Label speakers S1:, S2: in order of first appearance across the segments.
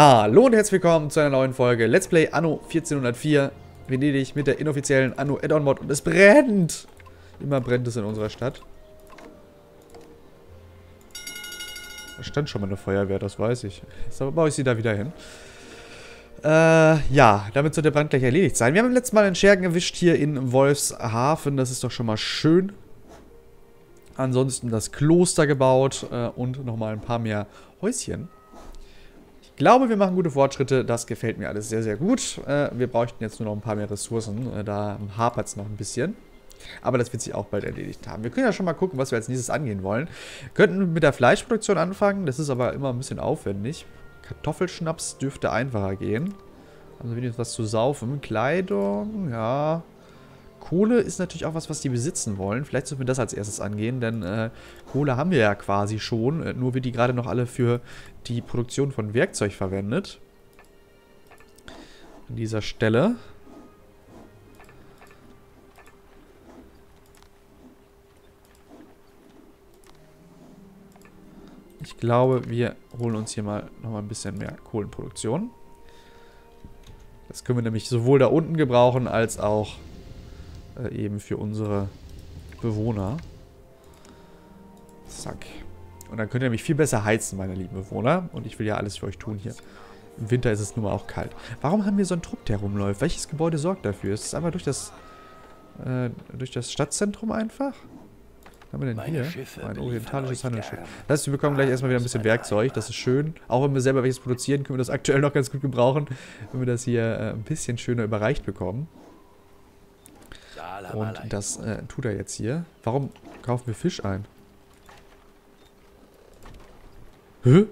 S1: Hallo und herzlich willkommen zu einer neuen Folge Let's Play Anno 1404 Venedig mit der inoffiziellen Anno Add-on Mod und es brennt! Immer brennt es in unserer Stadt. Da stand schon mal eine Feuerwehr, das weiß ich. Jetzt baue ich sie da wieder hin. Äh, ja, damit soll der Brand gleich erledigt sein. Wir haben letztes Mal einen Schergen erwischt hier in Wolfshafen. Das ist doch schon mal schön. Ansonsten das Kloster gebaut äh, und nochmal ein paar mehr Häuschen glaube, wir machen gute Fortschritte. Das gefällt mir alles sehr, sehr gut. Äh, wir bräuchten jetzt nur noch ein paar mehr Ressourcen. Äh, da hapert es noch ein bisschen. Aber das wird sich auch bald erledigt haben. Wir können ja schon mal gucken, was wir als nächstes angehen wollen. Könnten mit der Fleischproduktion anfangen. Das ist aber immer ein bisschen aufwendig. Kartoffelschnaps dürfte einfacher gehen. Also wenigstens was zu saufen. Kleidung, ja. Kohle ist natürlich auch was, was die besitzen wollen. Vielleicht sollten wir das als erstes angehen, denn äh, Kohle haben wir ja quasi schon. Äh, nur wird die gerade noch alle für die Produktion von Werkzeug verwendet. An dieser Stelle. Ich glaube, wir holen uns hier mal nochmal ein bisschen mehr Kohlenproduktion. Das können wir nämlich sowohl da unten gebrauchen, als auch äh, eben für unsere Bewohner. Zack. Und dann könnt ihr nämlich viel besser heizen, meine lieben Bewohner. Und ich will ja alles für euch tun hier. Im Winter ist es nun mal auch kalt. Warum haben wir so einen Trupp, der rumläuft? Welches Gebäude sorgt dafür? Ist es einfach durch das, äh, durch das Stadtzentrum einfach? Was haben wir denn hier? Ein orientalisches Handelsschiff. Das heißt, wir bekommen gleich erstmal wieder ein bisschen Werkzeug. Das ist schön. Auch wenn wir selber welches produzieren, können wir das aktuell noch ganz gut gebrauchen. Wenn wir das hier äh, ein bisschen schöner überreicht bekommen. Und das äh, tut er jetzt hier. Warum kaufen wir Fisch ein? Hä?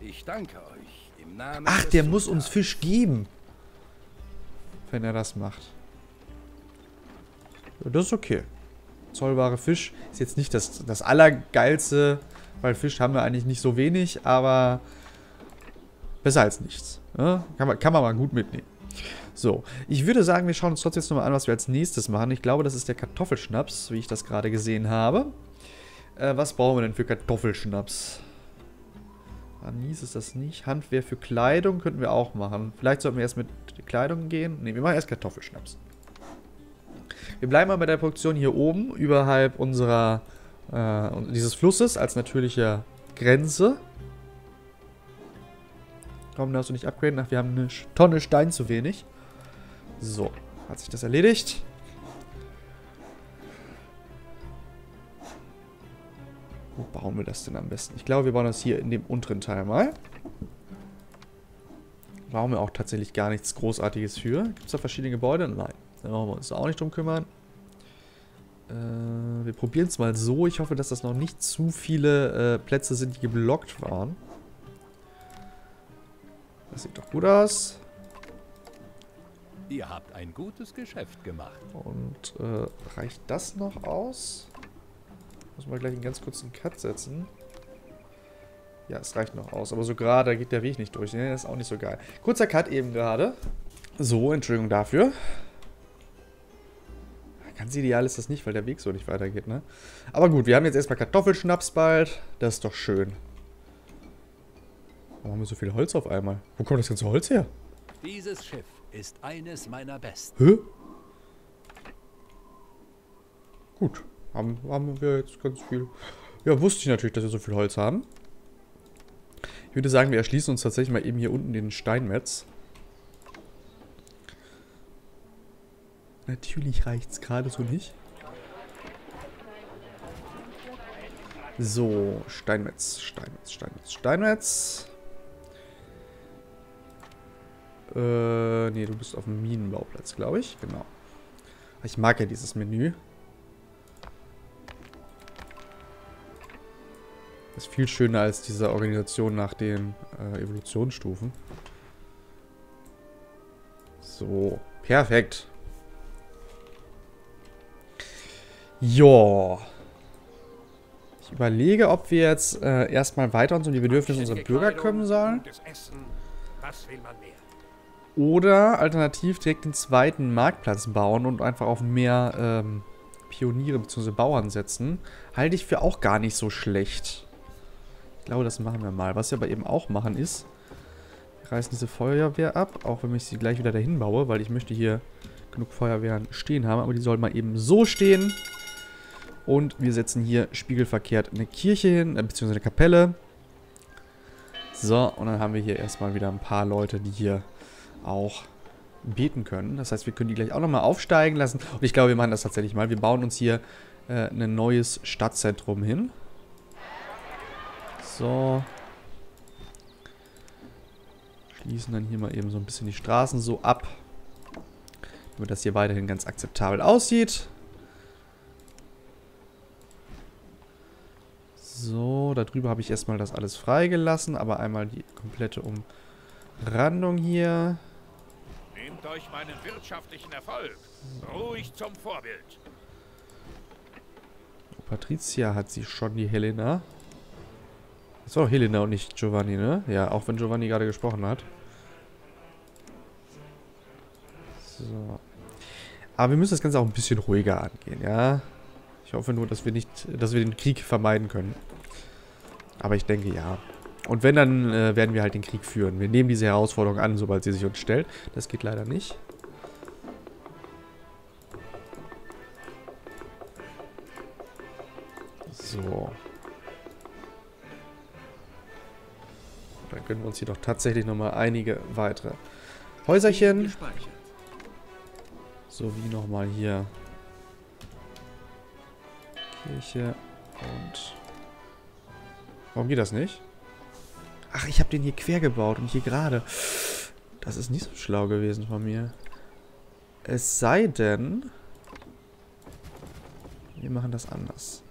S1: Ich danke euch im Namen Ach, der muss uns Fisch geben. Wenn er das macht. Ja, das ist okay. Zollbare Fisch ist jetzt nicht das, das Allergeilste, weil Fisch haben wir eigentlich nicht so wenig, aber besser als nichts. Ne? Kann, man, kann man mal gut mitnehmen. So, ich würde sagen, wir schauen uns trotzdem jetzt nochmal an, was wir als nächstes machen. Ich glaube, das ist der Kartoffelschnaps, wie ich das gerade gesehen habe. Äh, was brauchen wir denn für Kartoffelschnaps? Anis ist das nicht. Handwehr für Kleidung könnten wir auch machen. Vielleicht sollten wir erst mit Kleidung gehen. Ne, wir machen erst Kartoffelschnaps. Wir bleiben mal bei der Produktion hier oben, überhalb unserer, äh, dieses Flusses als natürliche Grenze. Warum darfst du nicht upgraden? Ach, wir haben eine Tonne Stein zu wenig. So, hat sich das erledigt. Wo bauen wir das denn am besten? Ich glaube, wir bauen das hier in dem unteren Teil mal. Brauchen wir auch tatsächlich gar nichts Großartiges für. Gibt es da verschiedene Gebäude? Nein. Da brauchen wir uns auch nicht drum kümmern. Äh, wir probieren es mal so. Ich hoffe, dass das noch nicht zu viele äh, Plätze sind, die geblockt waren. Das sieht doch gut aus.
S2: Ihr habt ein gutes Geschäft gemacht.
S1: Und äh, reicht das noch aus? Muss mal gleich einen ganz kurzen Cut setzen. Ja, es reicht noch aus. Aber so gerade geht der Weg nicht durch. Ne, das ist auch nicht so geil. Kurzer Cut eben gerade. So, Entschuldigung dafür. Ganz ideal ist das nicht, weil der Weg so nicht weitergeht, ne? Aber gut, wir haben jetzt erstmal Kartoffelschnaps bald. Das ist doch schön. Warum haben wir so viel Holz auf einmal? Wo kommt das ganze Holz her?
S2: Dieses Schiff ist eines meiner besten.
S1: Hä? Gut. Haben, haben wir jetzt ganz viel... Ja, wusste ich natürlich, dass wir so viel Holz haben. Ich würde sagen, wir erschließen uns tatsächlich mal eben hier unten den Steinmetz. Natürlich reicht es gerade so nicht. So, Steinmetz, Steinmetz, Steinmetz, Steinmetz. Äh, nee, du bist auf dem Minenbauplatz, glaube ich. Genau. Ich mag ja dieses Menü. ist viel schöner als diese Organisation nach den äh, Evolutionsstufen. So, perfekt. Ja. Ich überlege, ob wir jetzt äh, erstmal weiter uns um die Bedürfnisse unserer Bürger kümmern sollen. Oder alternativ direkt den zweiten Marktplatz bauen und einfach auf mehr ähm, Pioniere bzw. Bauern setzen. Halte ich für auch gar nicht so schlecht. Ich glaube, das machen wir mal. Was wir aber eben auch machen ist, reißen diese Feuerwehr ab, auch wenn ich sie gleich wieder dahin baue, weil ich möchte hier genug Feuerwehren stehen haben, aber die sollen mal eben so stehen. Und wir setzen hier spiegelverkehrt eine Kirche hin, äh, beziehungsweise eine Kapelle. So, und dann haben wir hier erstmal wieder ein paar Leute, die hier auch beten können. Das heißt, wir können die gleich auch nochmal aufsteigen lassen. Und ich glaube, wir machen das tatsächlich mal. Wir bauen uns hier äh, ein neues Stadtzentrum hin. So. Schließen dann hier mal eben so ein bisschen die Straßen so ab. Damit das hier weiterhin ganz akzeptabel aussieht. So, darüber habe ich erstmal das alles freigelassen, aber einmal die komplette Umrandung hier.
S3: Nehmt euch meinen wirtschaftlichen Erfolg. Ruhig zum Vorbild.
S1: Patricia hat sie schon, die Helena. Das war doch Helena und nicht Giovanni, ne? Ja, auch wenn Giovanni gerade gesprochen hat. So. Aber wir müssen das Ganze auch ein bisschen ruhiger angehen, ja? Ich hoffe nur, dass wir nicht, dass wir den Krieg vermeiden können. Aber ich denke, ja. Und wenn, dann äh, werden wir halt den Krieg führen. Wir nehmen diese Herausforderung an, sobald sie sich uns stellt. Das geht leider nicht. So. Dann gönnen wir uns hier doch tatsächlich nochmal einige weitere Häuserchen. So wie nochmal hier Kirche und... Warum geht das nicht? Ach, ich habe den hier quer gebaut und hier gerade. Das ist nicht so schlau gewesen von mir. Es sei denn... Wir machen das anders.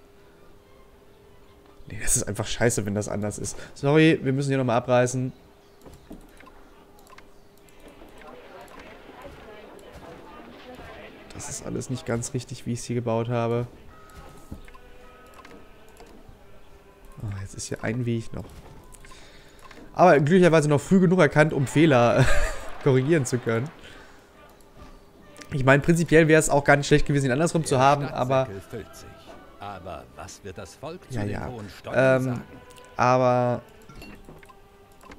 S1: Nee, das ist einfach scheiße, wenn das anders ist. Sorry, wir müssen hier nochmal abreißen. Das ist alles nicht ganz richtig, wie ich es hier gebaut habe. Oh, jetzt ist hier ein Weg noch. Aber glücklicherweise noch früh genug erkannt, um Fehler korrigieren zu können. Ich meine, prinzipiell wäre es auch gar nicht schlecht gewesen, ihn andersrum zu haben, aber...
S2: Aber was wird das Volk
S1: ja, ja. ähm? Aber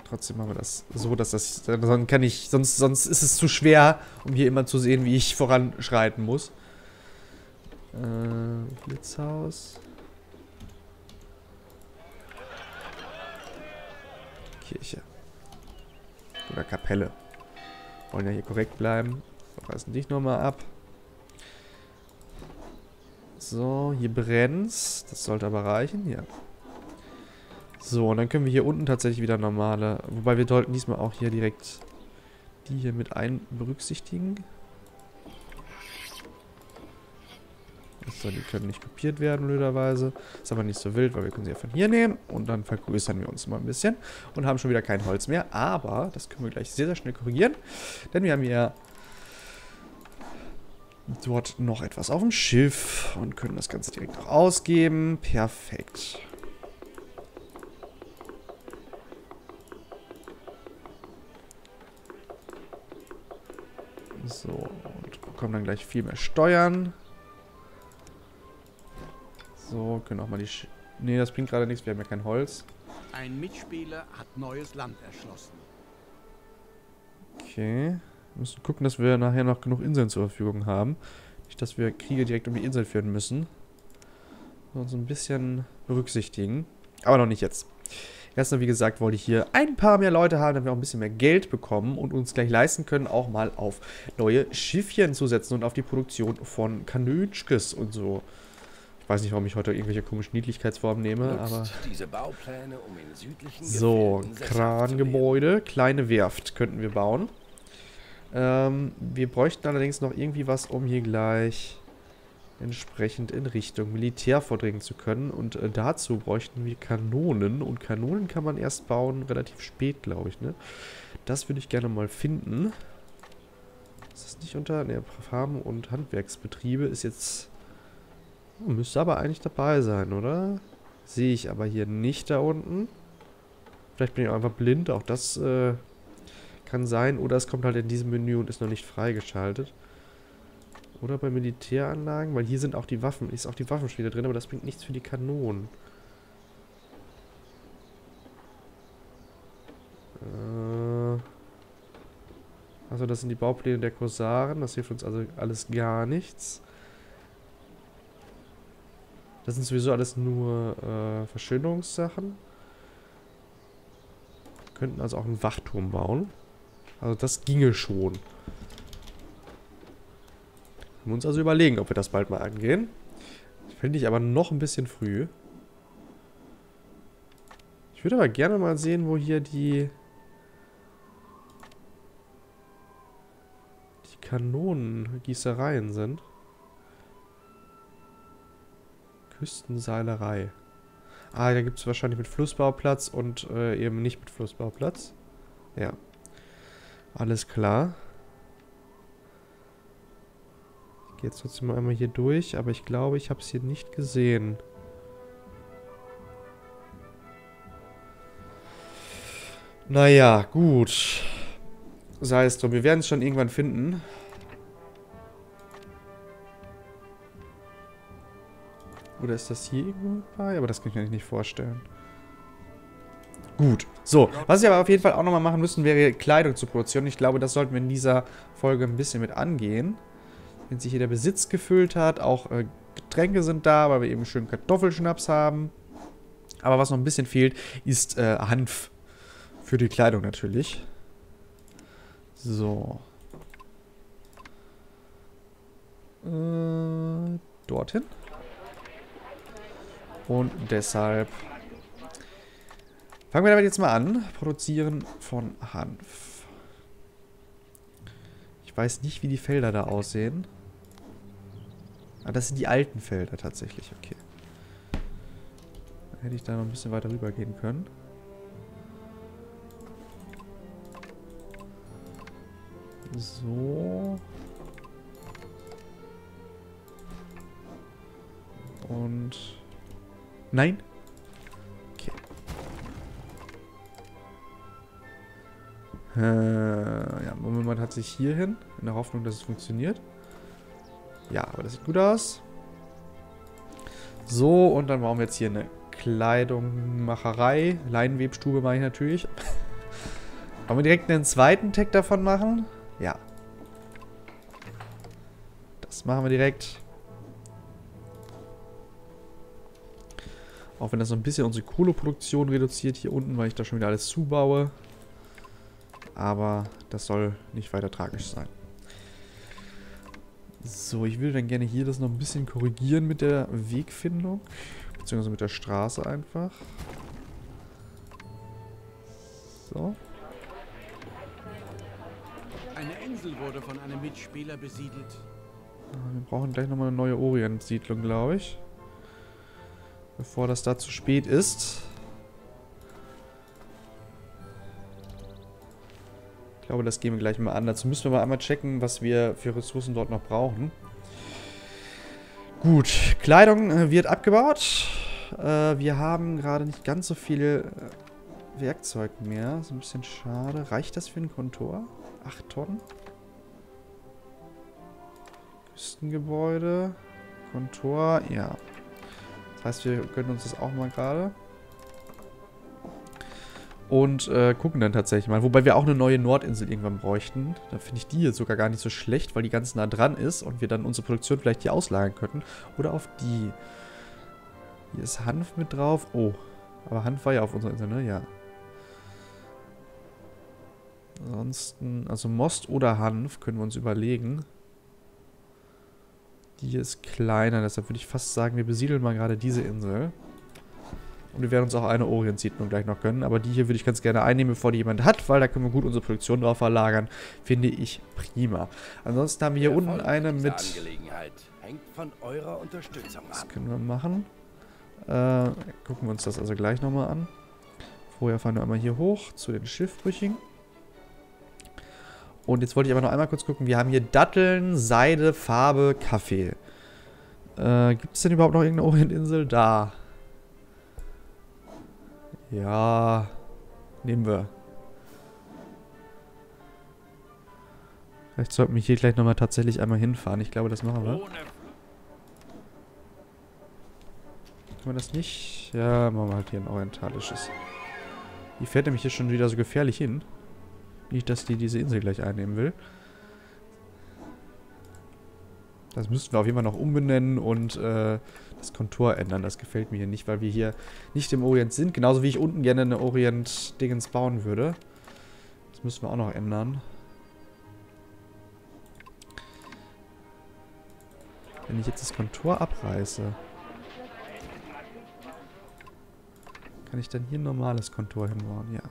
S1: trotzdem machen wir das so, dass das... Dann kann ich... Sonst, sonst ist es zu schwer, um hier immer zu sehen, wie ich voranschreiten muss. Äh, Blitzhaus... Kirche. Oder Kapelle. Wollen ja hier korrekt bleiben. Reißen dich nochmal ab. So, hier brennt's. Das sollte aber reichen. Ja. So, und dann können wir hier unten tatsächlich wieder normale... Wobei wir sollten diesmal auch hier direkt die hier mit ein berücksichtigen. So, die können nicht kopiert werden, blöderweise. Ist aber nicht so wild, weil wir können sie ja von hier nehmen. Und dann vergrößern wir uns mal ein bisschen. Und haben schon wieder kein Holz mehr. Aber das können wir gleich sehr, sehr schnell korrigieren. Denn wir haben hier dort noch etwas auf dem Schiff. Und können das Ganze direkt auch ausgeben. Perfekt. So, und bekommen dann gleich viel mehr Steuern. So, können auch mal die... Sch nee, das bringt gerade nichts, wir haben ja kein Holz.
S3: Ein Mitspieler hat neues Land erschlossen.
S1: Okay. Wir müssen gucken, dass wir nachher noch genug Inseln zur Verfügung haben. Nicht, dass wir Kriege direkt um die Insel führen müssen. Und so ein bisschen berücksichtigen. Aber noch nicht jetzt. Erstmal, wie gesagt, wollte ich hier ein paar mehr Leute haben, damit wir auch ein bisschen mehr Geld bekommen und uns gleich leisten können, auch mal auf neue Schiffchen zu setzen und auf die Produktion von Kanötschkes und so weiß nicht, warum ich heute irgendwelche komischen Niedlichkeitsformen nehme, aber... So, Krangebäude, kleine Werft könnten wir bauen. Ähm, wir bräuchten allerdings noch irgendwie was, um hier gleich entsprechend in Richtung Militär vordringen zu können. Und äh, dazu bräuchten wir Kanonen. Und Kanonen kann man erst bauen relativ spät, glaube ich, ne? Das würde ich gerne mal finden. Ist das nicht unter... Ne, Farben- und Handwerksbetriebe ist jetzt müsste aber eigentlich dabei sein, oder? Sehe ich aber hier nicht da unten. Vielleicht bin ich auch einfach blind. Auch das äh, kann sein. Oder es kommt halt in diesem Menü und ist noch nicht freigeschaltet. Oder bei Militäranlagen, weil hier sind auch die Waffen. Ist auch die Waffenschmiede drin, aber das bringt nichts für die Kanonen. Äh... Also das sind die Baupläne der Korsaren. Das hilft uns also alles gar nichts. Das sind sowieso alles nur äh, Verschönerungssachen. Wir könnten also auch einen Wachturm bauen. Also das ginge schon. Wir uns also überlegen, ob wir das bald mal angehen. Finde ich aber noch ein bisschen früh. Ich würde aber gerne mal sehen, wo hier die... Die Kanonengießereien sind. Küstenseilerei. Ah, da gibt es wahrscheinlich mit Flussbauplatz und äh, eben nicht mit Flussbauplatz. Ja. Alles klar. Ich gehe jetzt trotzdem mal einmal hier durch, aber ich glaube, ich habe es hier nicht gesehen. Naja, gut. Sei es drum. Wir werden es schon irgendwann finden. Oder ist das hier irgendwo bei? Aber das kann ich mir nicht vorstellen. Gut. So, was wir aber auf jeden Fall auch nochmal machen müssen, wäre Kleidung zu produzieren. Ich glaube, das sollten wir in dieser Folge ein bisschen mit angehen. Wenn sich hier der Besitz gefüllt hat, auch äh, Getränke sind da, weil wir eben schön Kartoffelschnaps haben. Aber was noch ein bisschen fehlt, ist äh, Hanf. Für die Kleidung natürlich. So. Äh, dorthin. Und deshalb fangen wir damit jetzt mal an. Produzieren von Hanf. Ich weiß nicht, wie die Felder da aussehen. Ah, das sind die alten Felder tatsächlich. Okay. Dann hätte ich da noch ein bisschen weiter rüber gehen können. So. Und... Nein? Okay. Äh, ja, Moment hat sich hier hin, in der Hoffnung, dass es funktioniert. Ja, aber das sieht gut aus. So, und dann brauchen wir jetzt hier eine Kleidungmacherei. Leinenwebstube mache ich natürlich. Wollen wir direkt einen zweiten Tag davon machen? Ja. Das machen wir direkt. Auch wenn das so ein bisschen unsere Kohleproduktion reduziert hier unten, weil ich da schon wieder alles zubaue. Aber das soll nicht weiter tragisch sein. So, ich würde dann gerne hier das noch ein bisschen korrigieren mit der Wegfindung. Beziehungsweise mit der Straße einfach. So.
S4: Eine Insel wurde von einem Mitspieler besiedelt.
S1: Wir brauchen gleich nochmal eine neue Orient-Siedlung, glaube ich. Bevor das da zu spät ist. Ich glaube, das gehen wir gleich mal an. Dazu müssen wir mal einmal checken, was wir für Ressourcen dort noch brauchen. Gut, Kleidung äh, wird abgebaut. Äh, wir haben gerade nicht ganz so viel äh, Werkzeug mehr. Ist ein bisschen schade. Reicht das für ein Kontor? 8 Tonnen. Küstengebäude. Kontor, ja. Das heißt, wir gönnen uns das auch mal gerade. Und äh, gucken dann tatsächlich mal. Wobei wir auch eine neue Nordinsel irgendwann bräuchten. Da finde ich die hier sogar gar nicht so schlecht, weil die ganz nah dran ist und wir dann unsere Produktion vielleicht hier auslagern könnten. Oder auf die. Hier ist Hanf mit drauf. Oh, aber Hanf war ja auf unserer Insel, ne? Ja. Ansonsten, also Most oder Hanf können wir uns überlegen. Die hier ist kleiner, deshalb würde ich fast sagen, wir besiedeln mal gerade diese Insel. Und wir werden uns auch eine Orient-Siedlung gleich noch gönnen. Aber die hier würde ich ganz gerne einnehmen, bevor die jemand hat, weil da können wir gut unsere Produktion drauf verlagern. Finde ich prima. Ansonsten haben wir hier unten eine mit... Das können wir machen. Äh, gucken wir uns das also gleich nochmal an. Vorher fahren wir einmal hier hoch zu den Schiffbrüchigen. Und jetzt wollte ich aber noch einmal kurz gucken. Wir haben hier Datteln, Seide, Farbe, Kaffee. Äh, gibt es denn überhaupt noch irgendeine Orientinsel? Da. Ja. Nehmen wir. Vielleicht sollten wir hier gleich nochmal tatsächlich einmal hinfahren. Ich glaube, das machen wir. Können wir das nicht? Ja, machen wir halt hier ein orientalisches. Die fährt nämlich hier schon wieder so gefährlich hin. Nicht, dass die diese Insel gleich einnehmen will. Das müssten wir auf jeden Fall noch umbenennen und äh, das Kontur ändern. Das gefällt mir hier nicht, weil wir hier nicht im Orient sind. Genauso wie ich unten gerne eine Orient-Dingens bauen würde. Das müssen wir auch noch ändern. Wenn ich jetzt das Kontur abreiße, kann ich dann hier ein normales Kontur hinbauen? Ja.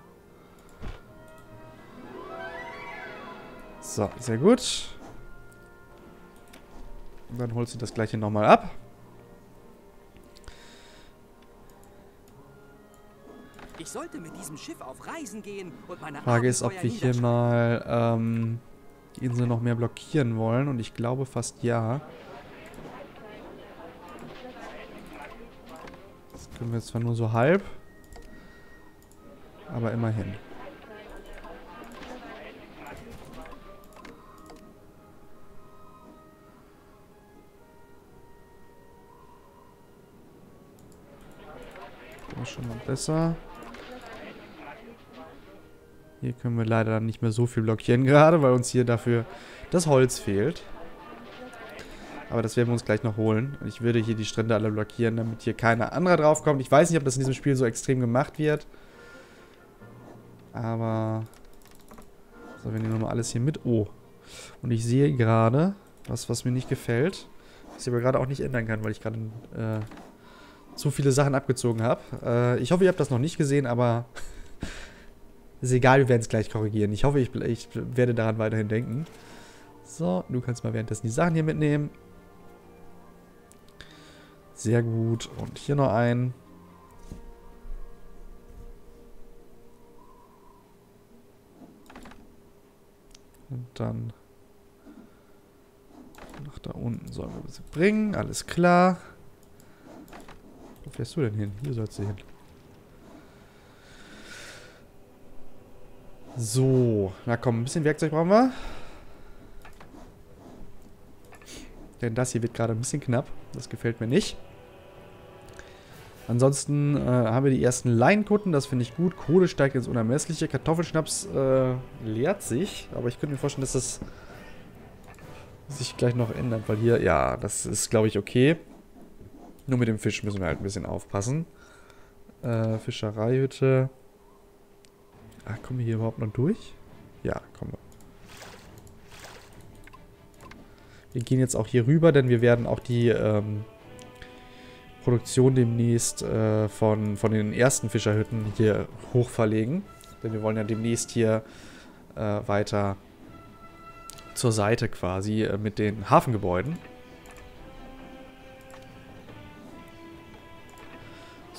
S1: So, sehr gut. Und dann holst du das gleiche nochmal ab.
S5: Ich sollte mit diesem Schiff auf Reisen gehen und meine
S1: Frage ist, ob wir hier mal ähm, die Insel noch mehr blockieren wollen. Und ich glaube fast ja. Das können wir zwar nur so halb. Aber immerhin. Besser. Hier können wir leider dann nicht mehr so viel blockieren gerade, weil uns hier dafür das Holz fehlt. Aber das werden wir uns gleich noch holen. Und ich würde hier die Strände alle blockieren, damit hier keiner anderer draufkommt. Ich weiß nicht, ob das in diesem Spiel so extrem gemacht wird. Aber... So, wir nehmen nochmal alles hier mit. Oh. Und ich sehe gerade, was, was mir nicht gefällt. Was ich aber gerade auch nicht ändern kann, weil ich gerade äh, zu viele Sachen abgezogen habe. Äh, ich hoffe, ihr habt das noch nicht gesehen, aber... Ist egal, wir werden es gleich korrigieren. Ich hoffe, ich, ich werde daran weiterhin denken. So, du kannst mal währenddessen die Sachen hier mitnehmen. Sehr gut. Und hier noch ein. Und dann nach da unten sollen wir sie bringen. Alles klar. Wo fährst du denn hin? Hier sollst du hin. So, na komm, ein bisschen Werkzeug brauchen wir. Denn das hier wird gerade ein bisschen knapp. Das gefällt mir nicht. Ansonsten äh, haben wir die ersten Leinkutten, das finde ich gut. Kohle steigt ins Unermessliche. Kartoffelschnaps äh, leert sich. Aber ich könnte mir vorstellen, dass das sich gleich noch ändert. Weil hier, ja, das ist, glaube ich, okay. Nur mit dem Fisch müssen wir halt ein bisschen aufpassen. Äh, Fischereihütte. Ah, kommen wir hier überhaupt noch durch? Ja, kommen wir. Wir gehen jetzt auch hier rüber, denn wir werden auch die ähm, Produktion demnächst äh, von, von den ersten Fischerhütten hier hoch verlegen. Denn wir wollen ja demnächst hier äh, weiter zur Seite quasi äh, mit den Hafengebäuden.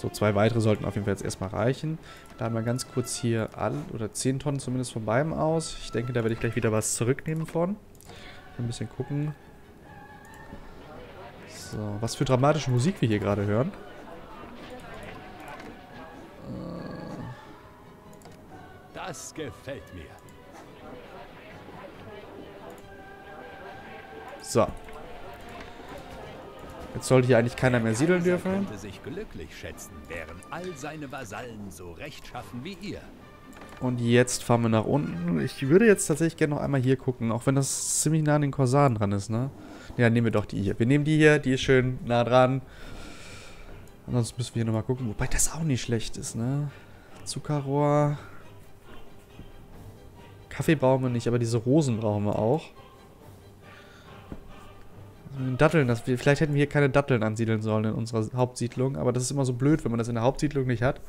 S1: So, zwei weitere sollten auf jeden Fall jetzt erstmal reichen. Da haben wir ganz kurz hier all oder 10 Tonnen zumindest von beidem aus. Ich denke, da werde ich gleich wieder was zurücknehmen von. Ein bisschen gucken. So, was für dramatische Musik wir hier gerade hören.
S2: Das gefällt mir.
S1: So. Jetzt sollte hier eigentlich keiner mehr siedeln dürfen.
S2: könnte sich glücklich schätzen, wären all seine Vasallen so rechtschaffen wie ihr.
S1: Und jetzt fahren wir nach unten. Ich würde jetzt tatsächlich gerne noch einmal hier gucken, auch wenn das ziemlich nah an den Korsaren dran ist, ne? Ja, nehmen wir doch die hier. Wir nehmen die hier, die ist schön nah dran. Ansonsten müssen wir hier nochmal gucken, wobei das auch nicht schlecht ist, ne? Zuckerrohr. Kaffee brauchen wir nicht, aber diese Rosen brauchen wir auch. Datteln, das, vielleicht hätten wir hier keine Datteln ansiedeln sollen in unserer Hauptsiedlung, aber das ist immer so blöd, wenn man das in der Hauptsiedlung nicht hat.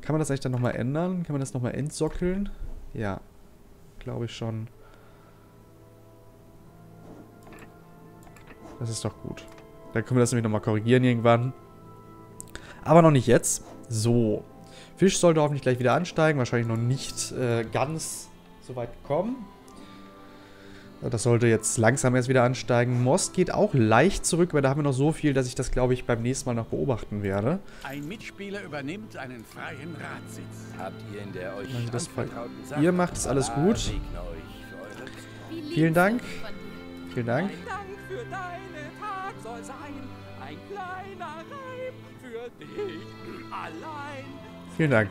S1: Kann man das eigentlich dann nochmal ändern? Kann man das nochmal entsockeln? Ja, glaube ich schon. Das ist doch gut. Dann können wir das nämlich nochmal korrigieren irgendwann. Aber noch nicht jetzt. So. Fisch sollte hoffentlich gleich wieder ansteigen. Wahrscheinlich noch nicht äh, ganz so weit kommen. Das sollte jetzt langsam erst wieder ansteigen. Most geht auch leicht zurück, weil da haben wir noch so viel, dass ich das, glaube ich, beim nächsten Mal noch beobachten werde.
S4: Ein Mitspieler übernimmt einen freien Ratssitz.
S6: Habt ihr in der euch
S1: Also das
S6: Sache
S1: Ihr macht es alles gut. Vielen Dank. Vielen Dank.
S5: Ein Dank für deinen Tag soll sein. Ein kleiner Reim für dich allein.
S1: Vielen Dank.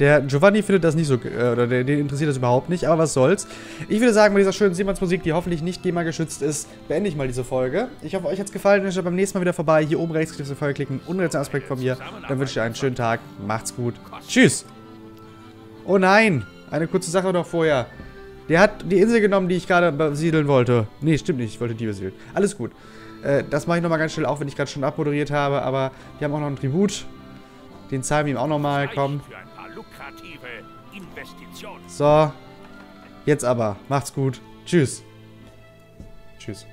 S1: Der Giovanni findet das nicht so, äh, oder der, den interessiert das überhaupt nicht, aber was soll's. Ich würde sagen, mit dieser schönen Seemannsmusik, die hoffentlich nicht GEMA geschützt ist, beende ich mal diese Folge. Ich hoffe, euch hat's gefallen. Dann schaut beim nächsten Mal wieder vorbei. Hier oben rechts auf die Folge klicken. Unrechter Aspekt von mir. Dann wünsche ich euch einen schönen Tag. Macht's gut. Tschüss. Oh nein. Eine kurze Sache noch vorher. Der hat die Insel genommen, die ich gerade besiedeln wollte. Nee, stimmt nicht. Ich wollte die besiedeln. Alles gut. Äh, das mache ich nochmal ganz schnell, auch wenn ich gerade schon abmoderiert habe. Aber wir haben auch noch einen Tribut. Den zahlen wir ihm auch nochmal. Komm.
S3: Lukrative Investitionen.
S1: So. Jetzt aber. Macht's gut. Tschüss. Tschüss.